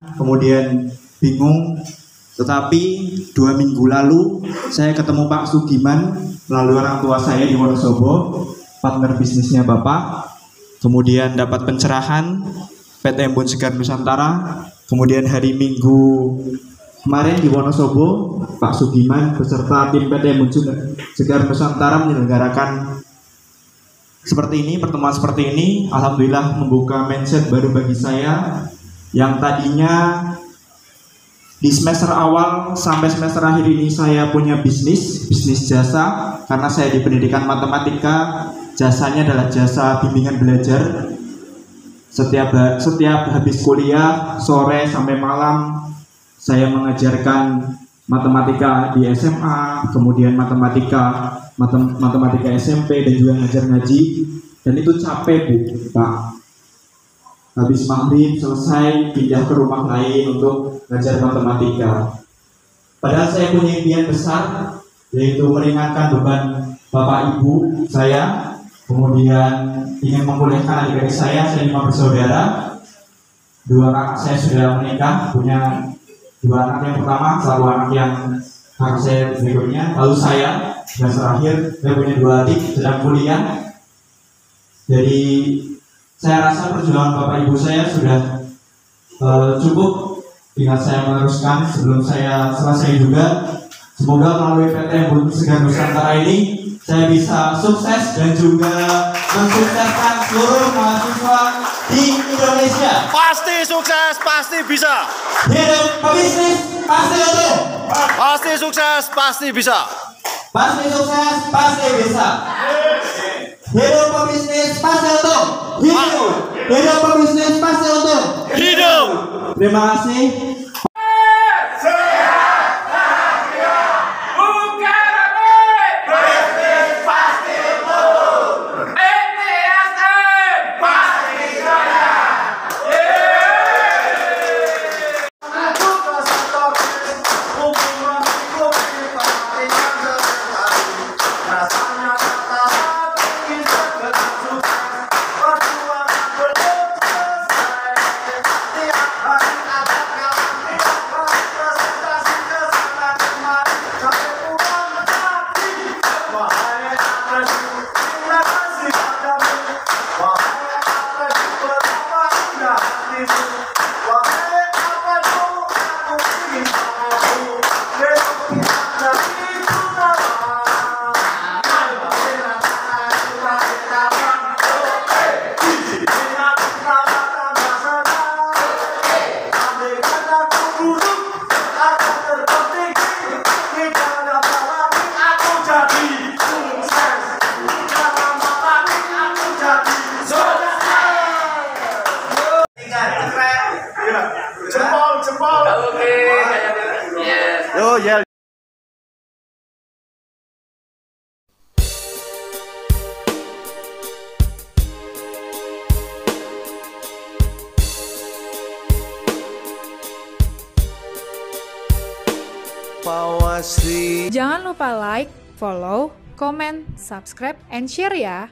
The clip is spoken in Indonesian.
kemudian bingung tetapi dua minggu lalu saya ketemu Pak Sugiman melalui orang tua saya di Wonosobo partner bisnisnya Bapak. Kemudian dapat pencerahan PT Embun Segar Nusantara. Kemudian hari Minggu kemarin di Wonosobo Pak Sugiman beserta tim PT Embun Segar Nusantara menyelenggarakan seperti ini pertemuan seperti ini. Alhamdulillah membuka mindset baru bagi saya yang tadinya di semester awal sampai semester akhir ini saya punya bisnis, bisnis jasa. Karena saya di pendidikan matematika, jasanya adalah jasa bimbingan belajar. Setiap setiap habis kuliah sore sampai malam saya mengajarkan matematika di SMA, kemudian matematika matematika SMP dan juga ngajar ngaji. Dan itu capek Bu, Pak habis maghrib selesai pindah ke rumah lain untuk belajar matematika. Padahal saya punya impian besar yaitu meringankan beban bapak ibu saya, kemudian ingin memulihkan adik-adik saya, saya lima bersaudara, dua kakak saya sudah menikah, punya dua anak yang pertama, satu anak yang kakak saya berikutnya, lalu saya dan terakhir saya punya dua adik sedang kuliah. Jadi saya rasa perjuangan Bapak Ibu saya sudah uh, cukup. Tinggal saya meneruskan sebelum saya selesai juga. Semoga melalui PT Bulu Segar Nusantara ini saya bisa sukses dan juga mensukseskan seluruh mahasiswa di Indonesia. Pasti sukses pasti bisa. Hidup pebisnis pasti untung pasti sukses pasti bisa. Pasti sukses pasti bisa Hidup pebisnis pasti untung. Hidup. Hidup pebisnis pasti untung. Hidup. Terima kasih. Yo, yel. Jangan lupa like, follow, comment, subscribe, and share ya.